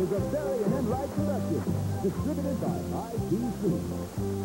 is a very and Enright production, distributed by ITC.